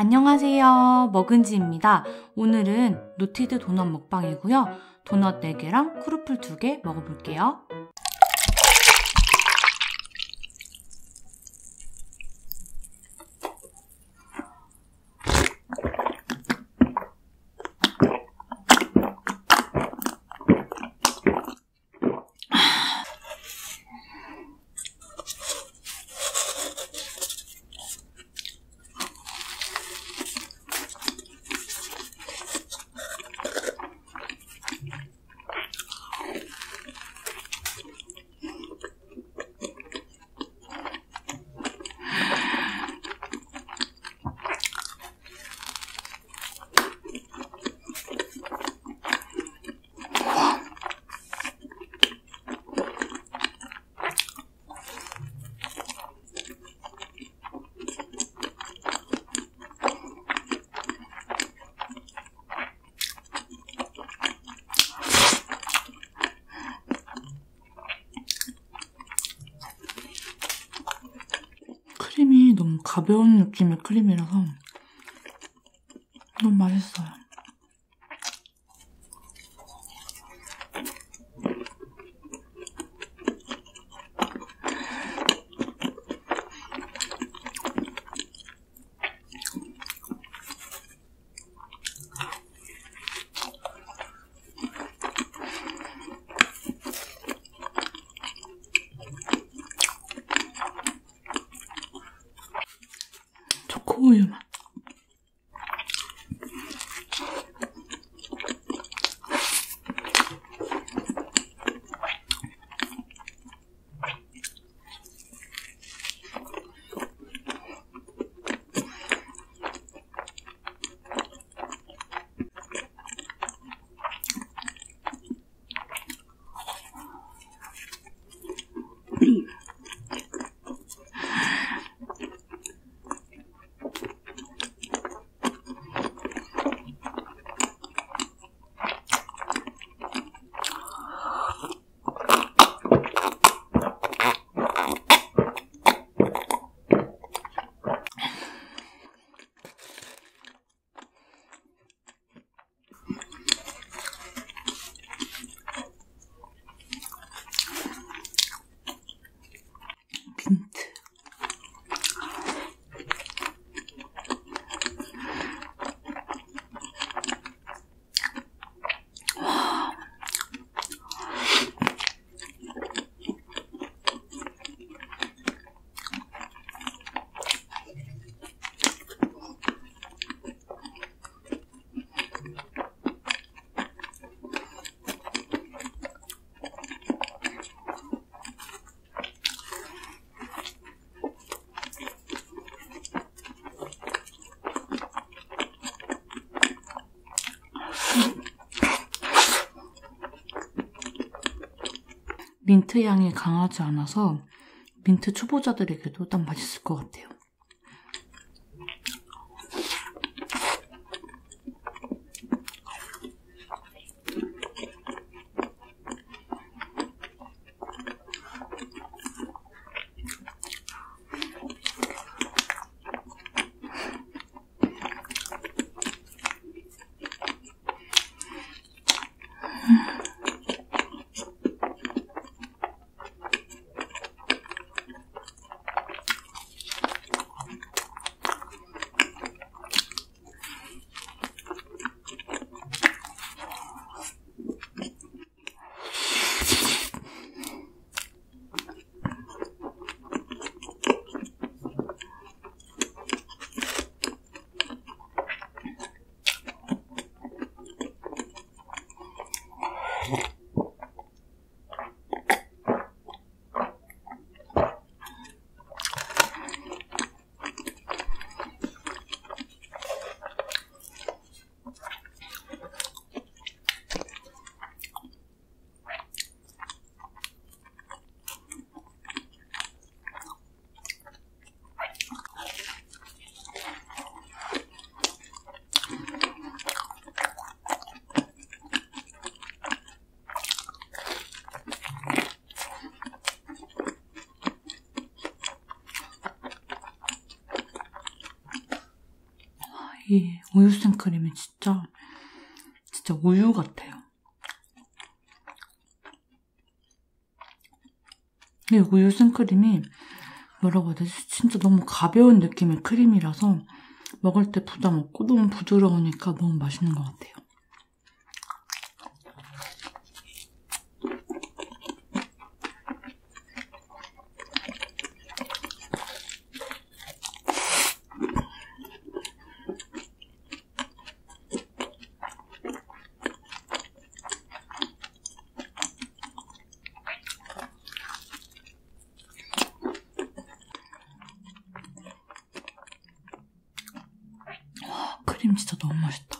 안녕하세요. 먹은지입니다. 오늘은 노티드 도넛 먹방이고요. 도넛 4개랑 크루플 2개 먹어볼게요. 크림이 너무 가벼운 느낌의 크림이라서 너무 맛있어요. 초코우유 맛. 민트. 민트 향이 강하지 않아서 민트 초보자들에게도 딱 맛있을 것 같아요. 이 우유 생크림이 진짜 진짜 우유 같아요. 이 우유 생크림이 뭐라고 해야 되지? 진짜 너무 가벼운 느낌의 크림이라서 먹을 때 부담 없고 너무 부드러우니까 너무 맛있는 것 같아요. 크림 진짜 너무 맛있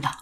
다. 와 진짜 달다.